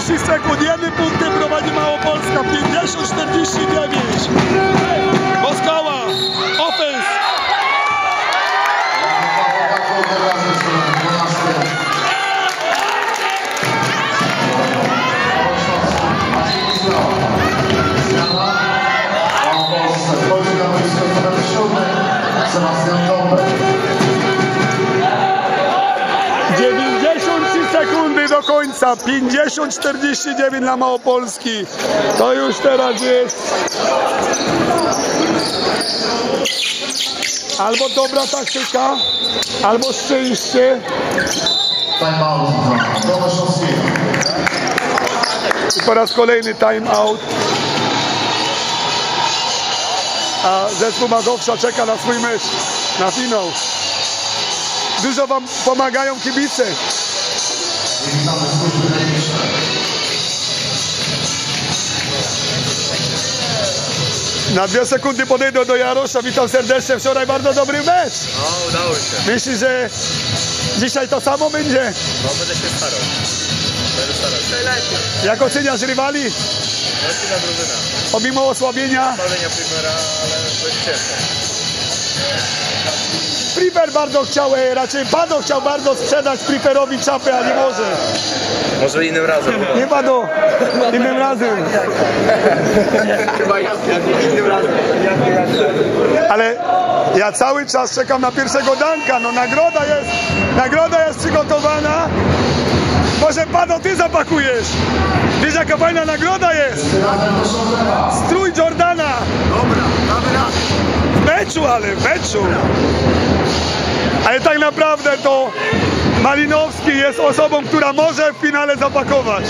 30 sekund, jednym punktem prowadzi Małopolska, do końca, 50-49 dla Małopolski. To już teraz jest albo dobra taktyka, albo szczęście. Time out dla Tomaszowskiego. I po raz kolejny time out. A zespół Mazowsza czeka na swój mecz, na finał. Dużo wam pomagają kibice. Witamy służby techniczne. Na dwie sekundy podejdę do Jarosza. Witam serdecznie. Wczoraj bardzo dobry mecz. No, udało się. Myślisz, że dzisiaj to samo będzie? No, będę się starał. Będę starał się. Jak oceniasz rywali? Silna drużyna. Pomimo osłabienia, Palenia primera, ale będzie ciężko. Priper bardzo chciał, e, raczej Pado chciał bardzo sprzedać Priperowi czapę, a nie może. Może innym razem. Nie Pado, innym razem. Chyba ja, innym razem. Ale ja cały czas czekam na pierwszego danka. No nagroda jest, nagroda jest przygotowana. Może Pado ty zapakujesz. Wiesz jaka fajna nagroda jest? Strój Jordana. Dobra, damy radę. W meczu, ale meczu. Ale tak naprawdę to Malinowski jest osobą, która może w finale zapakować.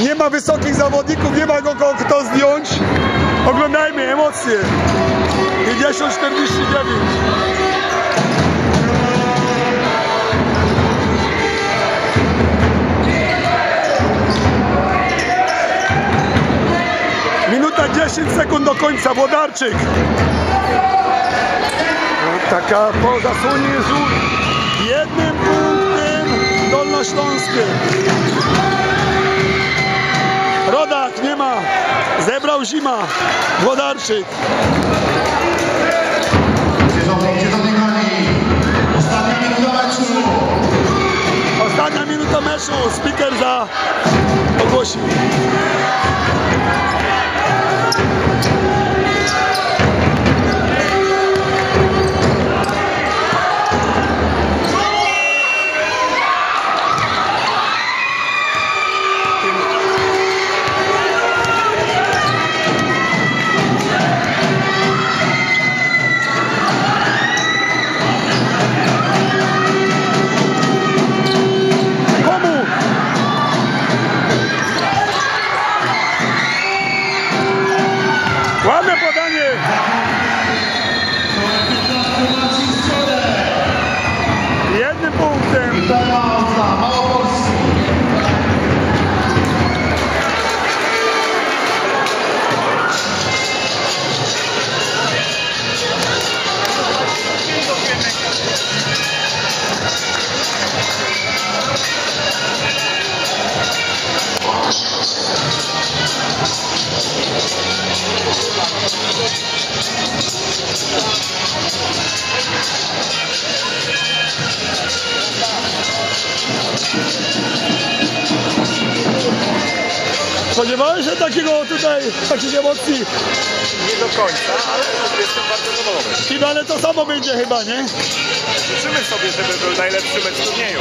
Nie ma wysokich zawodników, nie ma go kto zdjąć. Oglądajmy emocje. 50-49. Minuta 10 sekund do końca. Włodarczyk. Taka po zasłonie rzut. Jednym punktem Dolnośląskie. Rodak nie ma. Zebrał zima. Włodarczyk. Ostatnia minuta meczu. Speaker za ogłosił. Ładne podanie. Jednym punktem. Spodziewałeś się takiego tutaj, takich emocji? Nie do końca, ale jestem bardzo zadowolony. W finale to samo będzie chyba, nie? Życzymy sobie, żeby był najlepszy mecz turnieju.